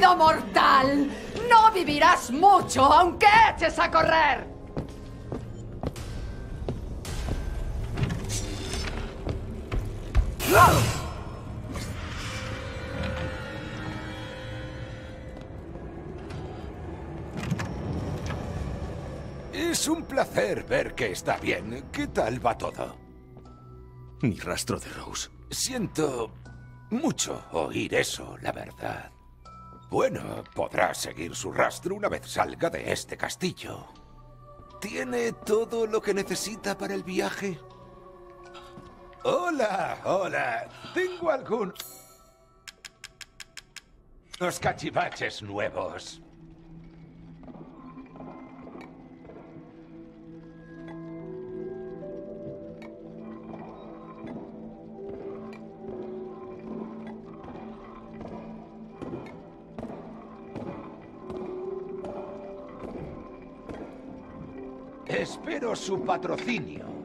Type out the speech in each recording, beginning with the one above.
¡Estúpido mortal! No vivirás mucho aunque eches a correr. Es un placer ver que está bien. ¿Qué tal va todo? Ni rastro de Rose. Siento mucho oír eso, la verdad. Bueno, podrá seguir su rastro una vez salga de este castillo. ¿Tiene todo lo que necesita para el viaje? Hola, hola. Tengo algún... Los cachivaches nuevos. Espero su patrocinio.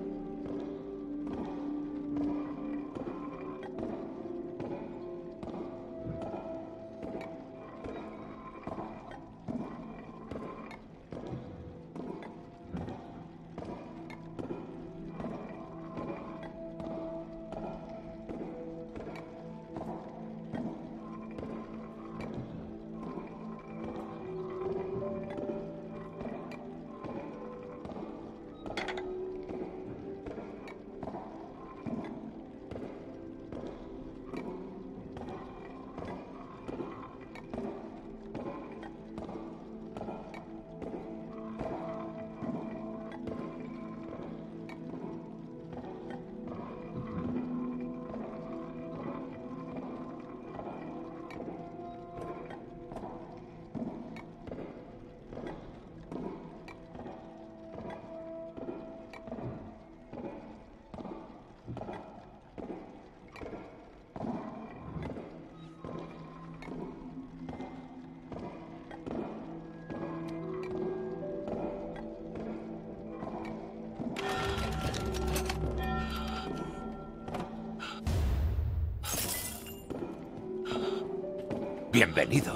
Bienvenido.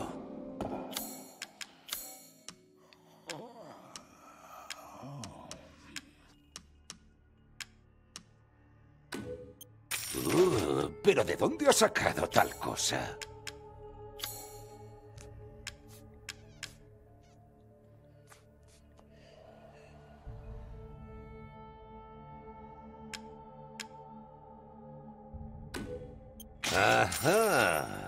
Uh, ¿Pero de dónde ha sacado tal cosa? Ajá.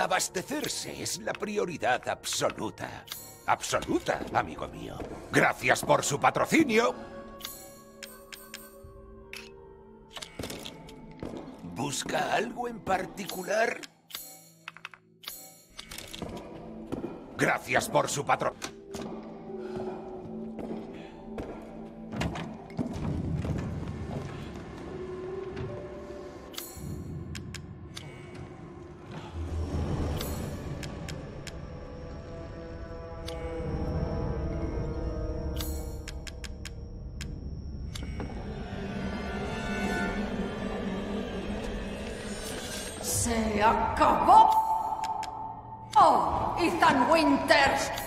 Abastecerse es la prioridad absoluta. Absoluta, amigo mío. Gracias por su patrocinio. ¿Busca algo en particular? Gracias por su patro... ¡Se acabó! ¡Oh, Ethan Winters!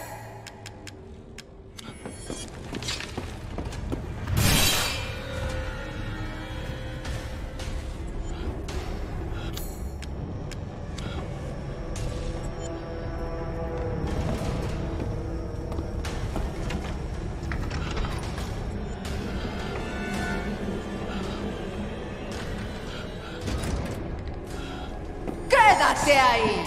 você aí.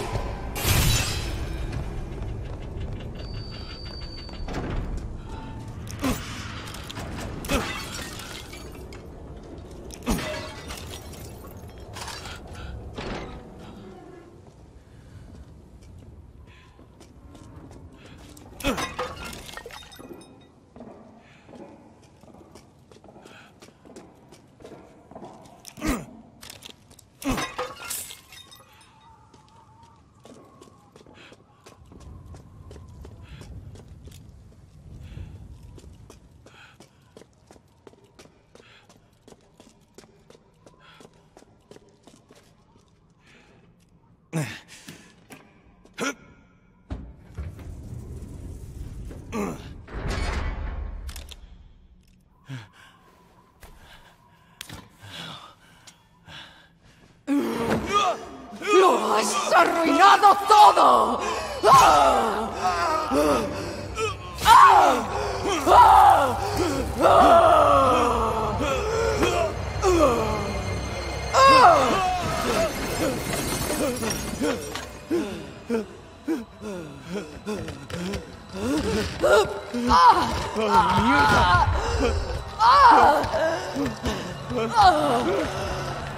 아! 아!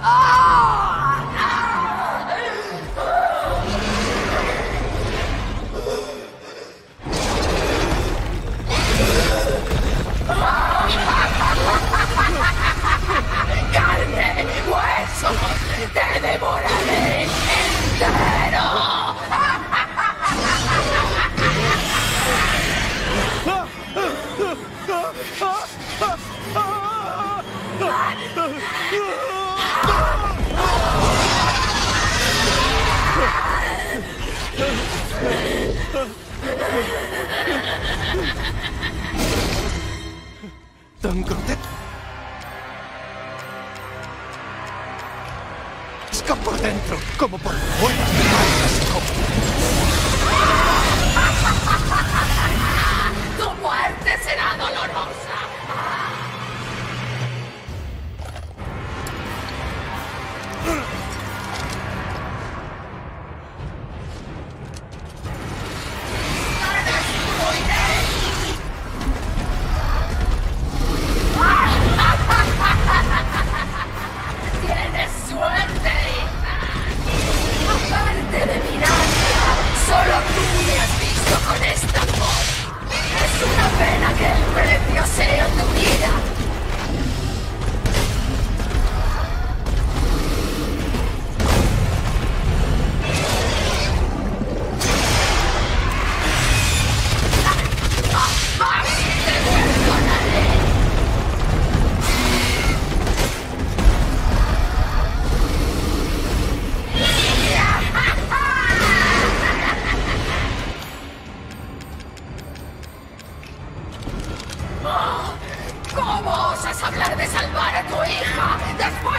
아! Tanggap Escapó por dentro como por fuera.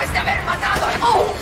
De haber matado a... ¡Oh!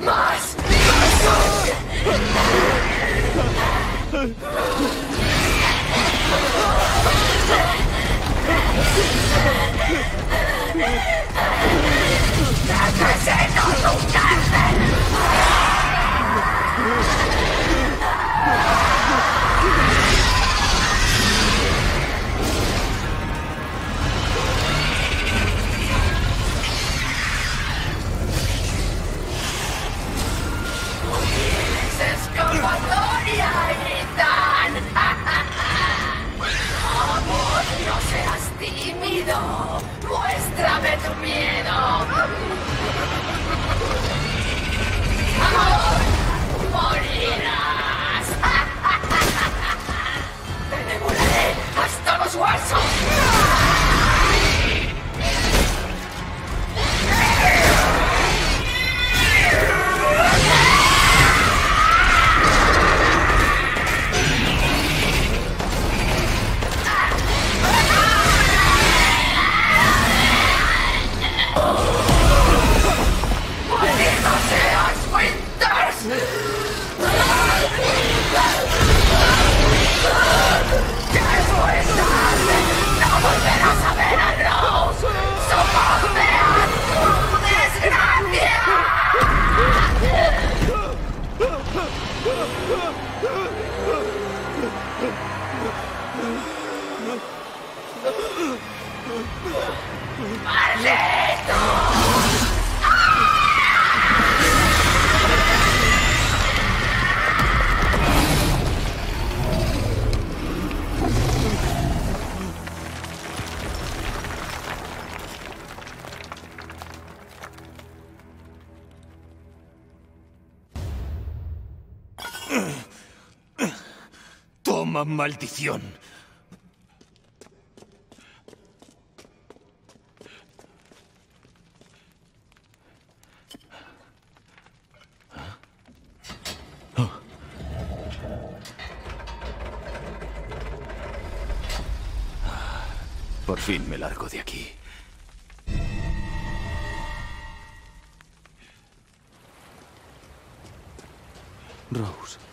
Must be is all you Maldición. Por fin me largo de aquí. Rose.